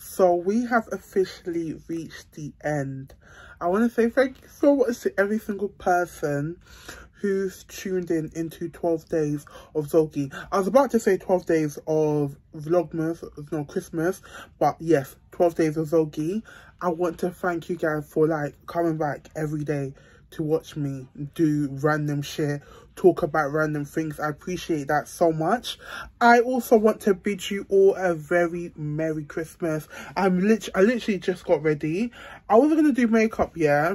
So we have officially reached the end. I want to say thank you so much to every single person who's tuned in into 12 days of Zogie. I was about to say 12 days of Vlogmas, no, Christmas, but yes, 12 days of Zogie. I want to thank you guys for like coming back every day to watch me do random shit, talk about random things. I appreciate that so much. I also want to bid you all a very Merry Christmas. I'm lit I literally just got ready. I wasn't going to do makeup, yeah.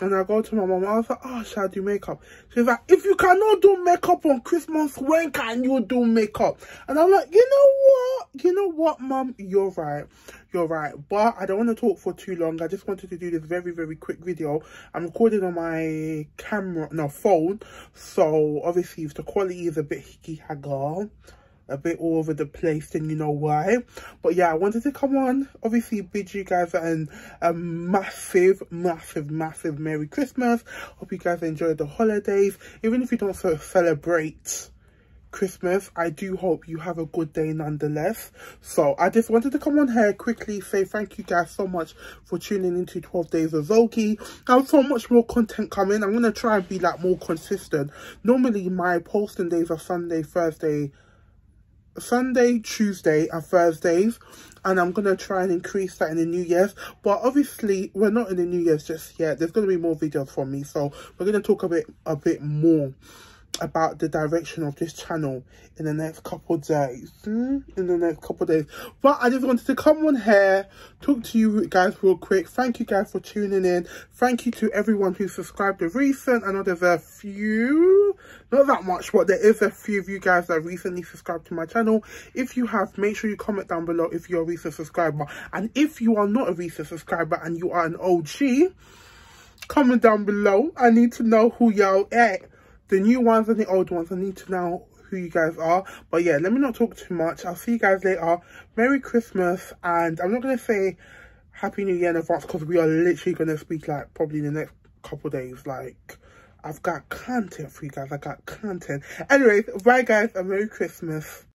And I go to my mom, I was like, oh, should I do makeup? She's like, if you cannot do makeup on Christmas, when can you do makeup? And I'm like, you know what? You know what, mom? You're right. You're right. But I don't want to talk for too long. I just wanted to do this very, very quick video. I'm recording on my camera, no, phone. So, obviously, if the quality is a bit hickey-hagger, a bit all over the place then you know why. But yeah i wanted to come on obviously bid you guys an, a massive massive massive merry christmas. Hope you guys enjoyed the holidays even if you don't celebrate Christmas. I do hope you have a good day nonetheless. So I just wanted to come on here quickly, say thank you guys so much for tuning into 12 Days of Zogie. I have so much more content coming. I'm going to try and be like more consistent. Normally my posting days are Sunday, Thursday, Sunday, Tuesday and Thursdays and I'm going to try and increase that in the New Year's but obviously we're not in the New Year's just yet there's going to be more videos from me so we're going to talk a bit a bit more about the direction of this channel in the next couple days. Hmm? in the next couple days. But i just wanted to come on here talk to you guys real quick. Thank you guys for tuning in. Thank you to everyone who subscribed the recent. I know there's a few not that much but there is a few of you guys that recently subscribed to my channel. If you have make sure you comment down below if you're a recent subscriber. And if you are not a recent subscriber and you are an og comment down below. I need to know who y'all at the new ones and the old ones. I need to know who you guys are. But yeah, let me not talk too much. I'll see you guys later. Merry Christmas. And I'm not going to say Happy New Year in advance because we are literally going to speak like probably in the next couple days. Like, I've got content for you guys. I got content. Anyways, bye guys and Merry Christmas.